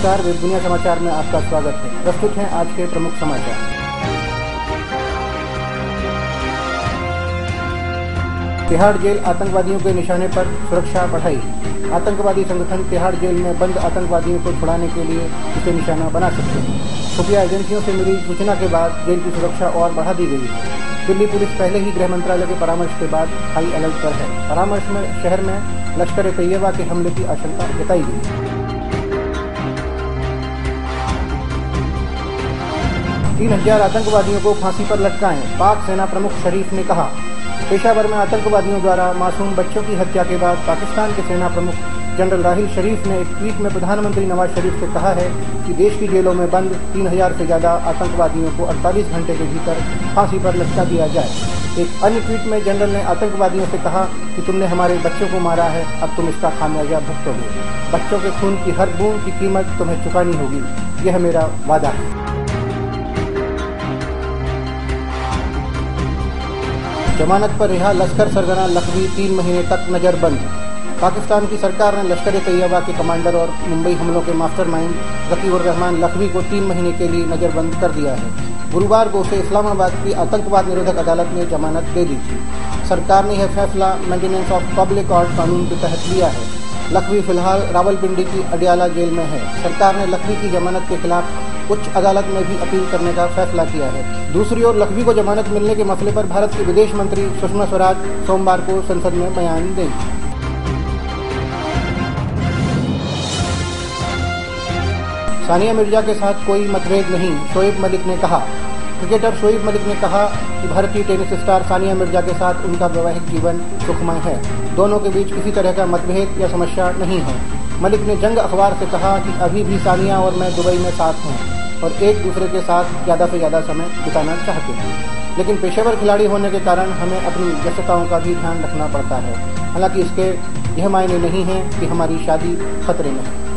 नमस्कार, वेब दुनिया समाचार में आपका स्वागत है। प्रस्तुत हैं आज के प्रमुख समाचार। तिहाड़ जेल आतंकवादियों के निशाने पर सुरक्षा बढ़ाई। आतंकवादी संगठन तिहाड़ जेल में बंद आतंकवादियों को छुड़ाने के लिए इसे निशाना बना सकते हैं। खुफिया एजेंसियों से मिली सूचना के बाद जेल की सुरक्षा और बढ़ा दी गई। दिल्ली पुलिस पहले ही गृह मंत्रालय के परामर्श के बाद हाई अलर्ट पर है। परामर्श में शहर में लश्कर ए तैयबा के हमले की आशंका जताई गई। तीन हज़ार आतंकवादियों को फांसी पर लटकाएँ, पाक सेना प्रमुख शरीफ ने कहा। पेशावर में आतंकवादियों द्वारा मासूम बच्चों की हत्या के बाद पाकिस्तान के सेना प्रमुख जनरल राहिल शरीफ ने एक ट्वीट में प्रधानमंत्री नवाज़ शरीफ से कहा है कि देश की जेलों में बंद तीन हज़ार से ज़्यादा आतंकवादियों को 48 घंटे के भीतर फांसी पर लटका दिया जाए। एक अन्य ट्वीट में जनरल ने आतंकवादियों से कहा कि तुमने हमारे बच्चों को मारा है, अब तुम इसका खामियाजा भुगतोगे। बच्चों के खून की हर बूंद की कीमत तुम्हें चुकानी होगी। यह मेरा वादा है। जमानत पर रिहा लश्कर सरगना लखवी तीन महीने तक नजरबंद पाकिस्तान की सरकार ने लश्कर तैयबा के कमांडर और मुंबई हमलों के मास्टरमाइंड माइंड रहमान लखवी को तीन महीने के लिए नजरबंद कर दिया है। गुरुवार को उसे इस्लामाबाद की आतंकवाद निरोधक अदालत ने जमानत दे दी थी। सरकार ने यह फैसला मेंटेनेंस ऑफ़ पब्लिक और कानून के तहत लिया है। लखवी फ़िलहाल रावलपिंडी की अडियाला जेल में है। सरकार ने लखवी की जमानत के खिलाफ उच्च अदालत में भी अपील करने का फैसला किया है। दूसरी ओर लखवी को जमानत मिलने के मसले पर भारत की विदेश मंत्री सुषमा स्वराज सोमवार को संसद में बयान देंगी। सानिया मिर्ज़ा के साथ कोई मतभेद नहीं, शोएब मलिक ने कहा। क्रिकेटर शोएब मलिक ने कहा कि भारतीय टेनिस स्टार सानिया मिर्ज़ा के साथ उनका वैवाहिक जीवन सुखमय है। दोनों के बीच किसी तरह का मतभेद या समस्या नहीं है। मलिक ने जंग अखबार से कहा कि अभी भी सानिया और मैं दुबई में साथ हैं और एक दूसरे के साथ ज़्यादा से ज़्यादा समय बिताना चाहते हैं। लेकिन पेशेवर खिलाड़ी होने के कारण हमें अपनी व्यस्तताओं का भी ध्यान रखना पड़ता है। हालाँकि इसके यह मायने नहीं है कि हमारी शादी खतरे में है।